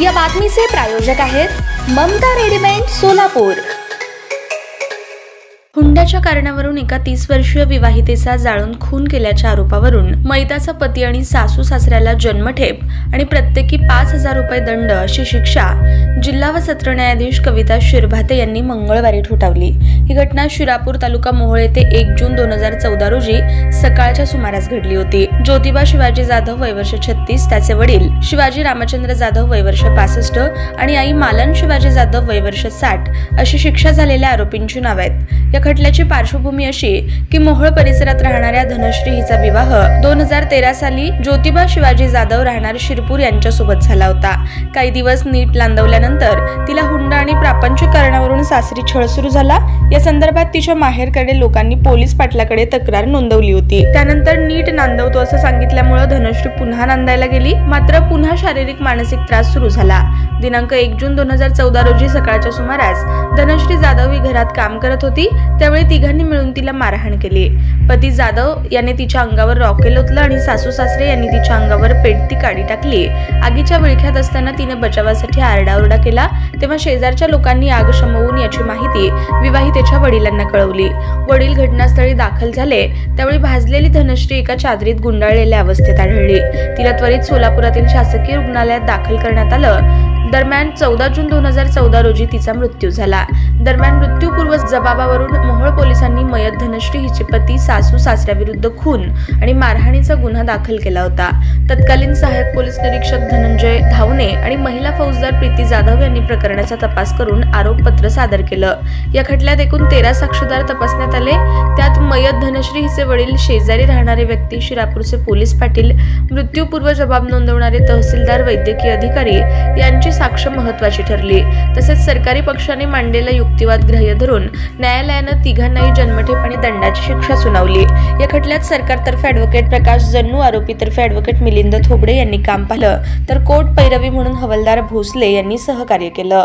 या बातमीचे प्रायोजक आहेत ममता रेडिमेंट सोलापूर. हुंड्याच्या कारणावरून एका तीस वर्षीय विवाहितेचा जाळून खून केल्याच्या आरोपावरून मैताचा पती आणि सासू सासऱ्याला जन्मठेप आणि प्रत्येकी पाच हजार रुपये दंड अशी शिक्षा जिल्हा व सत्र न्यायाधीश कविता शिरभाते यांनी मंगळवारी ठोठावली. ही घटना शिरापूर तालुका मोहोळ येथे एक जून दोन हजार चौदा रोजी सकाळच्या सुमारास घडली होती. ज्योतिबा शिवाजी जाधव वयवर्ष छत्तीस त्याचे वडील शिवाजी रामचंद्र जाधव वयवर्ष पासष्ट आणि आई मालन शिवाजी जाधव वयवर्ष साठ अशी शिक्षा झालेल्या आरोपींची नाव आहेत. या खटल्याची पार्श्वभूमी अशी की मोहोळ परिसरात राहणाऱ्या धनश्री हिचा विवाह दोन हजार तेरा साली ज्योतिबा शिवाजी जाधव राहणार शिरपूर यांच्यासोबत झाला होता. काही दिवस नीट लांदवल्यानंतर तिला हुंडा आणि प्रापंचिक कारणावरून सासरी छळ सुरू झाला. या संदर्भात तिच्या माहेरकडे लोकांनी पोलीस पाटलाकडे तक्रार नोंदवली होती. त्यानंतर नीट नांदवतो असं सांगितल्यामुळे धनश्री पुन्हा नांदायला गेली. मात्र पुन्हा शारीरिक मानसिक त्रास सुरू झाला. दिनांक एक जून दोन हजार चौदा रोजी सकाळच्या सुमारास धनश्री जाधव ही घरात काम करत होती. त्यावेळी तिघांनी मिळून तिला मारहाण केली. पती जाधव याने तिच्या अंगावर रॉकेल ओतलं आणि सासू सासरे यांनी तिच्या अंगावर पेटती काडी टाकली. आगीच्या विळख्यात असताना तिने बचावासाठी आरडाओरडा केला तेव्हा शेजारच्या लोकांनी आग शमवून याची माहिती विवाहितेच्या वडिलांना कळवली. वडील घटनास्थळी दाखल झाले त्यावेळी भाजलेली धनश्री एका चादरीत गुंडाळलेल्या अवस्थेत आढळली. तिला त्वरित सोलापुरातील शासकीय रुग्णालयात दाखल करण्यात आलं. दरम्यान चौदा जून दोन हजार चौदा रोजी तिचा मृत्यू झाला. दरम्यान मृत्यूपूर्व जबाबावरून मोहोळ पोलिसांनी मयत धनश्री हिचे पती सासू सासऱ्याविरुद्ध खून आणि मारहाणीचा गुन्हा दाखल केला होता. तत्कालीन सहाय्यक पोलीस निरीक्षक धनंजय धावणे आणि महिला फौजदार प्रीती जाधव यांनी प्रकरणाचा तपास करून आरोपपत्र सादर केलं. या खटल्यात एकूण तेरा साक्षीदार तपासण्यात आले. त्यात मयत धनश्री हिचे वडील शेजारी राहणारे व्यक्ती शिरापूरचे पोलीस पाटील मृत्यूपूर्व जबाब नोंदवणारे तहसीलदार वैद्यकीय अधिकारी यांची साक्ष महत्वाची ठरली. तसेच सरकारी पक्षाने मांडलेला युक्तिवाद ग्राह्य धरून न्यायालयानं तिघांनाही जन्मठेप आणि दंडाची शिक्षा सुनावली. या खटल्यात सरकारतर्फे ॲडव्होकेट प्रकाश जन्नू आरोपीतर्फे ॲडव्होकेट मिलिंद थोबडे यांनी काम पाहिलं. तर कोर्ट पैरवी म्हणून हवलदार भोसले यांनी सहकार्य केलं.